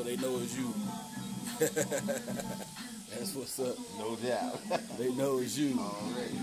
so they know it's you. That's what's up. No doubt. They know it's you. Already.